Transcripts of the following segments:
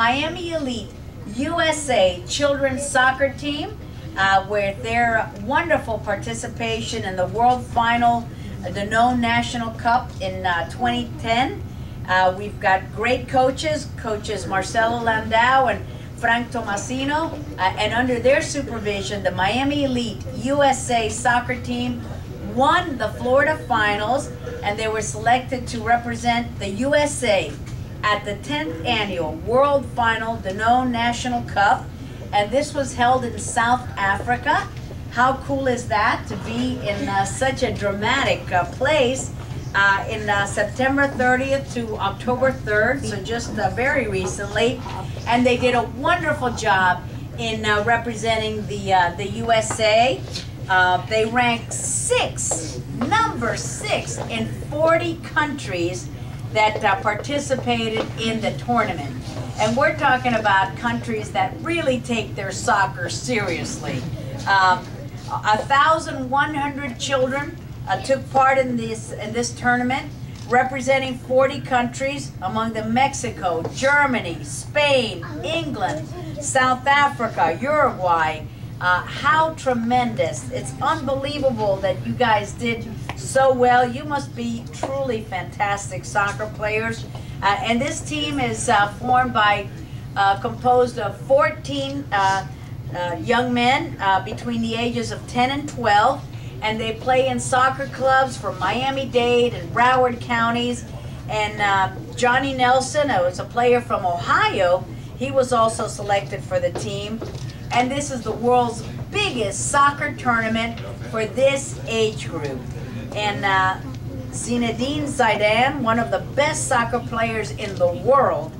Miami Elite USA children's soccer team uh, with their wonderful participation in the World Final, uh, the Danone Nations Cup in uh, 2010. Uh, we've got great coaches, coaches Marcelo Landau and Frank Tomasino, uh, and under their supervision, the Miami Elite USA soccer team won the Florida Finals, and they were selected to represent the USA at the 10th annual World Final Danone Nations Cup, and this was held in South Africa. How cool is that to be in uh, such a dramatic uh, place uh, in uh, September 30th to October 3rd, so just uh, very recently. And they did a wonderful job in uh, representing the, the USA. they ranked six, number six in 40 countries that uh, participated in the tournament. And we're talking about countries that really take their soccer seriously. Um, 1,100 children uh, took part in this, in this tournament, representing 40 countries, among them Mexico, Germany, Spain, England, South Africa, Uruguay, uh, how tremendous. It's unbelievable that you guys did so well. You must be truly fantastic soccer players. Uh, and this team is uh, formed by, uh, composed of 14 uh, uh, young men between the ages of 10 and 12. And they play in soccer clubs from Miami-Dade and Broward counties. And Johnny Nelson, who is a player from Ohio, he was also selected for the team and this is the world's biggest soccer tournament for this age group. And uh, Zinedine Zidane, one of the best soccer players in the world,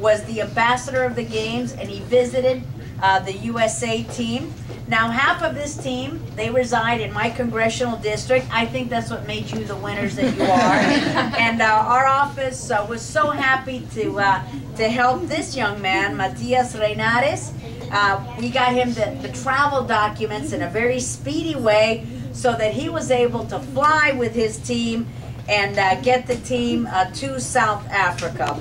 was the ambassador of the games, and he visited uh, the USA team. Now, half of this team, they reside in my congressional district. I think that's what made you the winners that you are. and uh, our office uh, was so happy to uh, to help this young man, Matias Reinares. Uh, we got him the, the travel documents in a very speedy way so that he was able to fly with his team and uh, get the team uh, to South Africa.